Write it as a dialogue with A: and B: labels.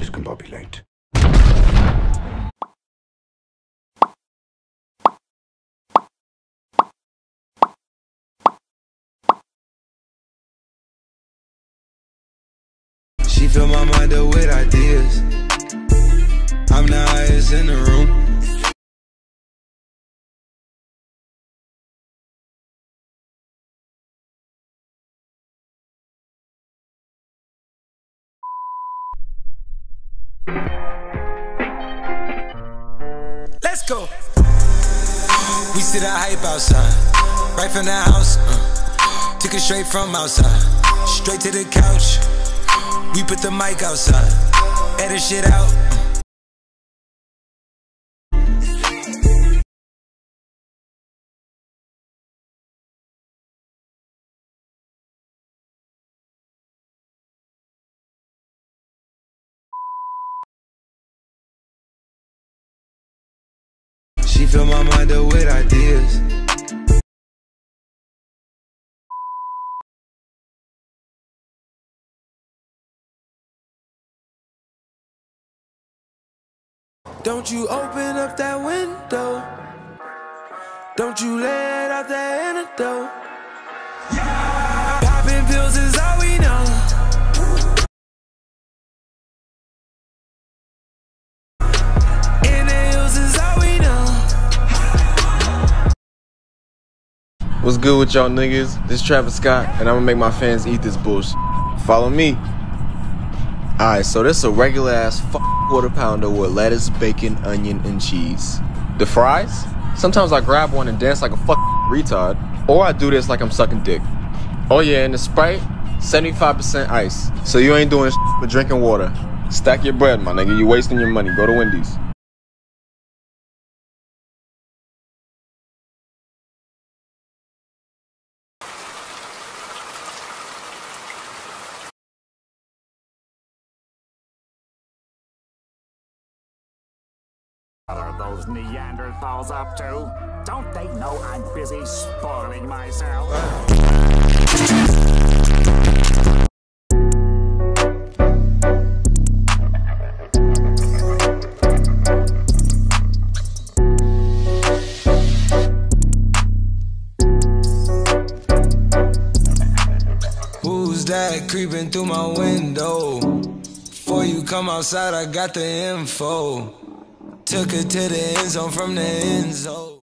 A: discombobulate.
B: She fill my mind up with ideas. I'm the highest in the room. Let's go. We see the hype outside, right from the house. Uh, took it straight from outside, straight to the couch. We put the mic outside, edit shit out. Fill my mind up with ideas. Don't you open up that window. Don't you let out that antidote. Yeah. Popping pills is
C: What's good with y'all niggas? This Travis Scott, and I'm gonna make my fans eat this bullshit. Follow me. Alright, so this is a regular ass quarter pounder with lettuce, bacon, onion, and cheese. The fries? Sometimes I grab one and dance like a fuck retard, or I do this like I'm sucking dick. Oh yeah, and the Sprite, 75% ice. So you ain't doing but drinking water. Stack your bread, my nigga. You wasting your money. Go to Wendy's.
D: Those Neanderthals up to? Don't they know I'm busy spoiling myself?
B: Who's that creeping through my window? Before you come outside, I got the info. Took her to the end zone from the end zone.